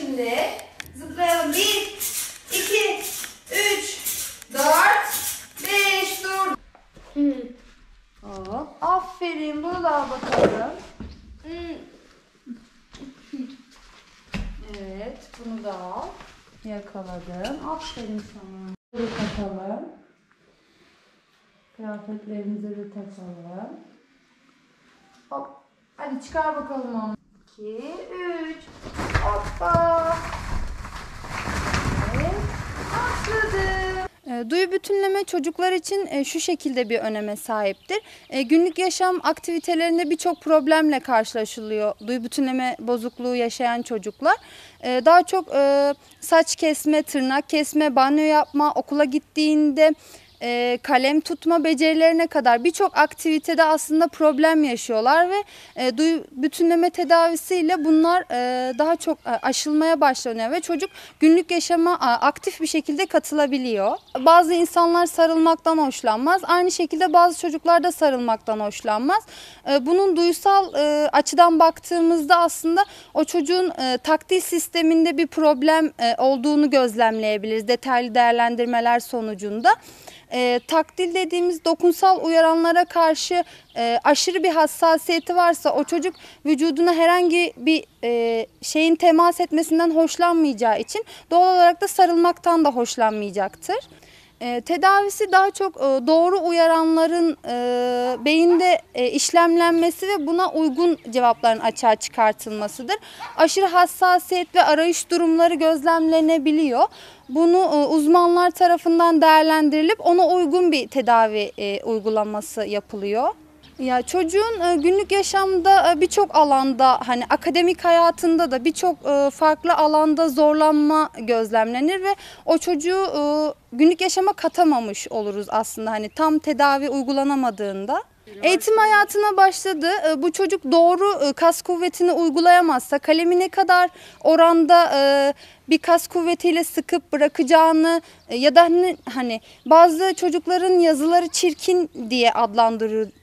şimdi. Zıplayalım. Bir, iki, üç, dört, beş, dur. Hop. Aferin. Bunu da al bakalım. Evet. Bunu da al. Yakaladım. Aferin sana. Bunu takalım. Kıyafetlerimizi de takalım. Hop. Hadi çıkar bakalım onu. 2, 3. Hoppa. Evet. Atladım. E, Duyu bütünleme çocuklar için e, şu şekilde bir öneme sahiptir. E, Günlük yaşam aktivitelerinde birçok problemle karşılaşılıyor. Duyu bütünleme bozukluğu yaşayan çocuklar. E, Daha çok saç kesme, tırnak kesme, banyo yapma, okula gittiğinde e, kalem tutma becerilerine kadar birçok aktivitede aslında problem yaşıyorlar ve e, duyu bütünleme tedavisiyle bunlar e, daha çok e, aşılmaya başlanıyor ve çocuk günlük yaşama a, aktif bir şekilde katılabiliyor. Bazı insanlar sarılmaktan hoşlanmaz. Aynı şekilde bazı çocuklar da sarılmaktan hoşlanmaz. E, bunun duysal e, açıdan baktığımızda aslında o çocuğun e, taktil sisteminde bir problem e, olduğunu gözlemleyebiliriz detaylı değerlendirmeler sonucunda. E, takdil dediğimiz dokunsal uyaranlara karşı e, aşırı bir hassasiyeti varsa o çocuk vücuduna herhangi bir e, şeyin temas etmesinden hoşlanmayacağı için doğal olarak da sarılmaktan da hoşlanmayacaktır. E, tedavisi daha çok e, doğru uyaranların e, beyinde işlemlenmesi ve buna uygun cevapların açığa çıkartılmasıdır. Aşırı hassasiyet ve arayış durumları gözlemlenebiliyor. Bunu uzmanlar tarafından değerlendirilip ona uygun bir tedavi e, uygulaması yapılıyor. Ya çocuğun e, günlük yaşamda e, birçok alanda hani akademik hayatında da birçok e, farklı alanda zorlanma gözlemlenir ve o çocuğu günlük yaşama katamamış oluruz aslında hani tam tedavi uygulanamadığında. Eğitim hayatına başladı. Bu çocuk doğru kas kuvvetini uygulayamazsa kalemi ne kadar oranda bir kas kuvvetiyle sıkıp bırakacağını ya da hani, hani bazı çocukların yazıları çirkin diye adlandırıyor ö-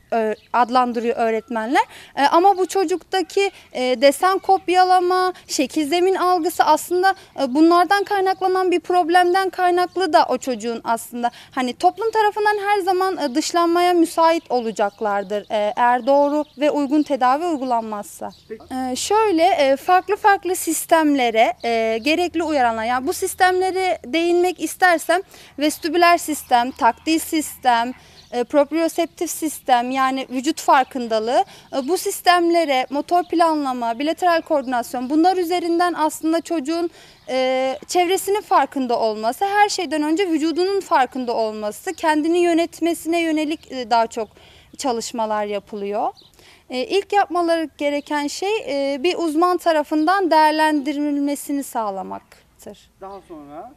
adlandırıyor öğretmenler. E, ama bu çocuktaki e, desen kopyalama, şekil zemin algısı aslında e, bunlardan kaynaklanan bir problemden kaynaklı da o çocuğun aslında hani toplum tarafından her zaman e, dışlanmaya müsait olacaklardır e, eğer doğru ve uygun tedavi uygulanmazsa. E, şöyle e, farklı farklı sistemlere e, gerekli uyaranlar yani bu sistemlere değinmek istersem vestibüler sistem, taktil sistem, proprioseptif sistem yani vücut farkındalığı e, bu sistemlere motor planlama, bilateral koordinasyon bunlar üzerinden aslında çocuğun e, çevresinin farkında olması, her şeyden önce vücudunun farkında olması, kendini yönetmesine yönelik e, daha çok çalışmalar yapılıyor. E, ilk yapmaları gereken şey e, bir uzman tarafından değerlendirilmesini sağlamaktır. Daha sonra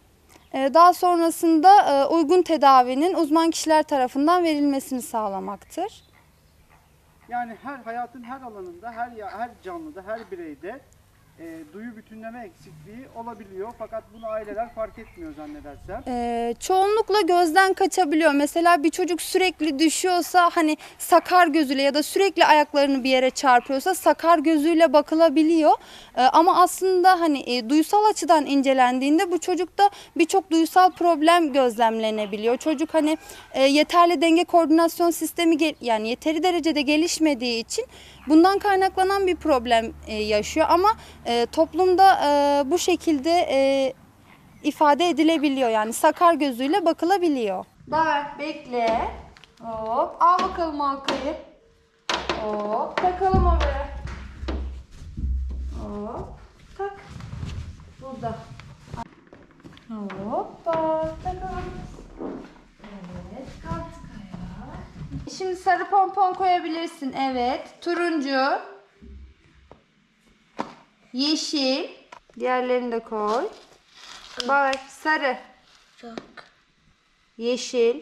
Daha sonrasında e, uygun tedavinin uzman kişiler tarafından verilmesini sağlamaktır. yani her hayatın her alanında, her her canlıda, her bireyde e, duyu bütünleme eksikliği olabiliyor. Fakat bunu aileler fark etmiyor zannedersem. Ee, çoğunlukla gözden kaçabiliyor. Mesela bir çocuk sürekli düşüyorsa hani sakar gözüyle ya da sürekli ayaklarını bir yere çarpıyorsa sakar gözüyle bakılabiliyor. Ee, ama aslında hani e, duysal açıdan incelendiğinde bu çocukta birçok duysal problem gözlemlenebiliyor. Çocuk hani e, yeterli denge koordinasyon sistemi yani yeteri derecede gelişmediği için bundan kaynaklanan bir problem e, yaşıyor ama e, toplumda e, bu şekilde e, ifade edilebiliyor. Yani sakar gözüyle bakılabiliyor. Bak bekle. Hop. Al bakalım halkayı. Hop. Takalım oraya. Hop. Tak. Burada. Hoppa. Takalım. Evet. Kalktık ayağa. Şimdi sarı pompon koyabilirsin. Evet. Turuncu. Yeşil. Diğerlerini de koy. Bak sarı. Çok. Yeşil.